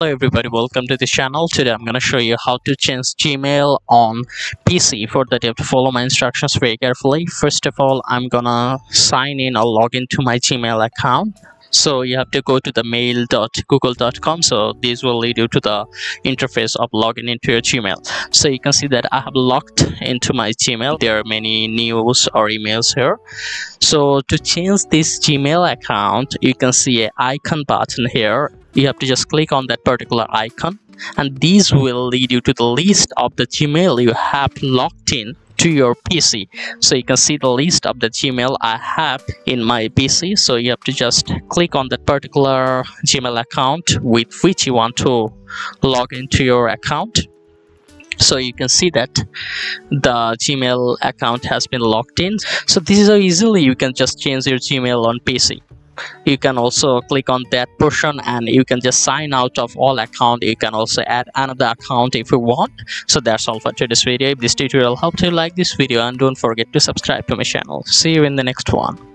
Hello everybody, welcome to the channel. Today I'm going to show you how to change Gmail on PC. For that you have to follow my instructions very carefully. First of all, I'm gonna sign in or log into my Gmail account. So you have to go to the mail.google.com. So this will lead you to the interface of logging into your Gmail. So you can see that I have logged into my Gmail. There are many news or emails here. So to change this Gmail account, you can see an icon button here you have to just click on that particular icon and these will lead you to the list of the gmail you have logged in to your pc so you can see the list of the gmail i have in my pc so you have to just click on that particular gmail account with which you want to log into your account. So you can see that the gmail account has been logged in. So this is how easily you can just change your gmail on pc you can also click on that portion and you can just sign out of all account. You can also add another account if you want. So that's all for today's video. If this tutorial helped you like this video and don't forget to subscribe to my channel. See you in the next one